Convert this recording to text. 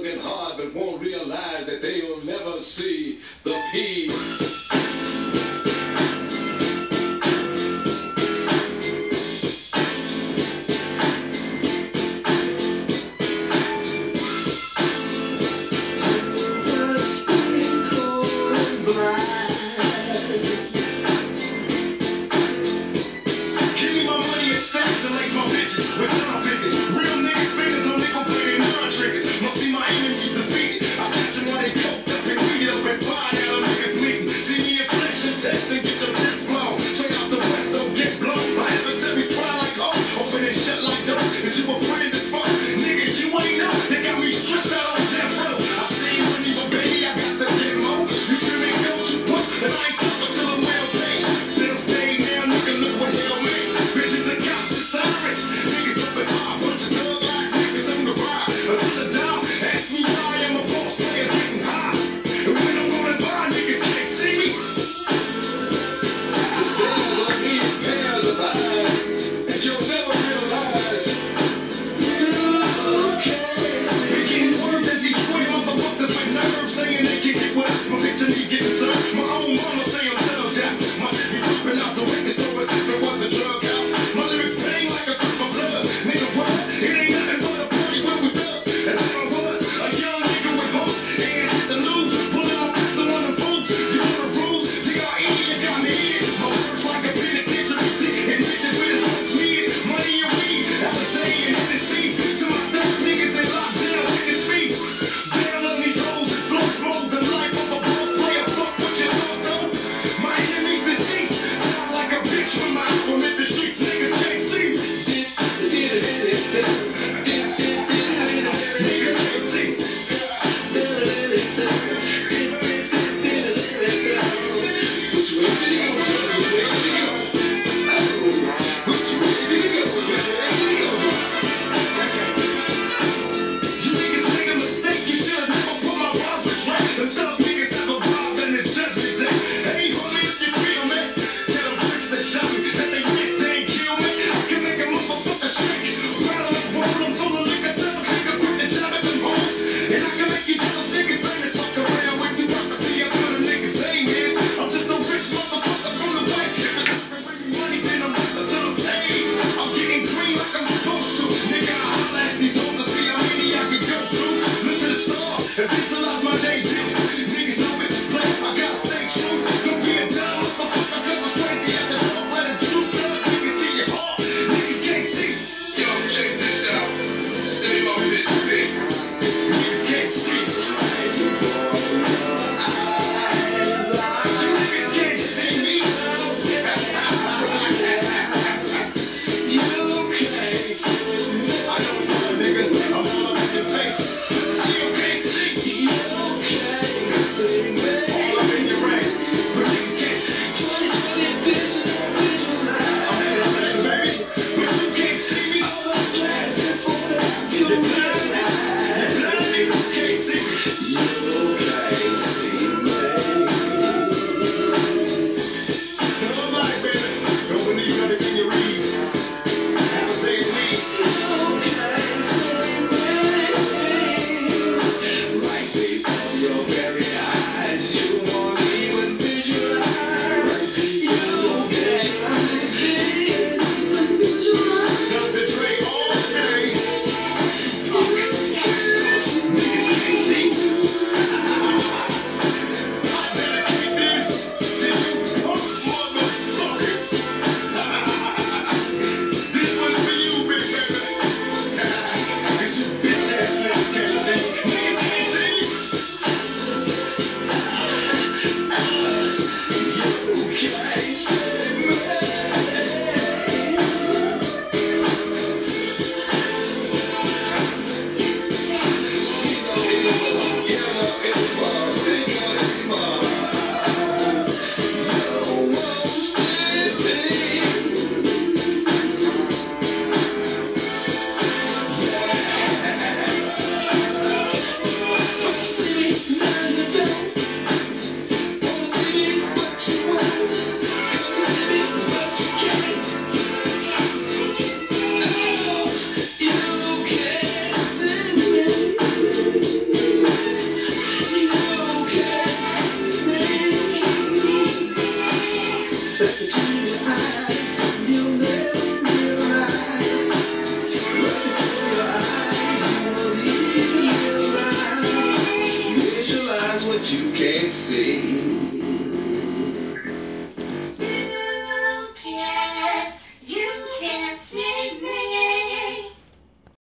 Working hard but won't realize that they will never see the peace. like the Marco you can't see.